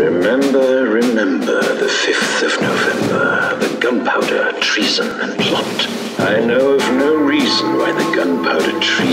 Remember, remember the 5th of November, the gunpowder, treason, and plot. I know of no reason why the gunpowder treason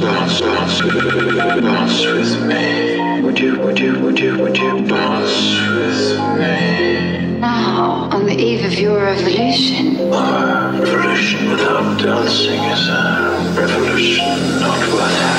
Dance, with me. Would you, would you, would you, would you dance with me? Now, on the eve of your revolution, A revolution without dancing is a revolution not worth having.